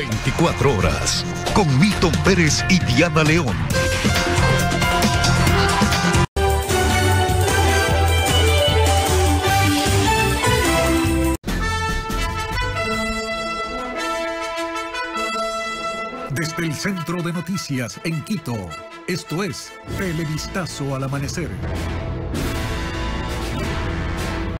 24 horas con Milton Pérez y Diana León. Desde el Centro de Noticias en Quito, esto es Televistazo al Amanecer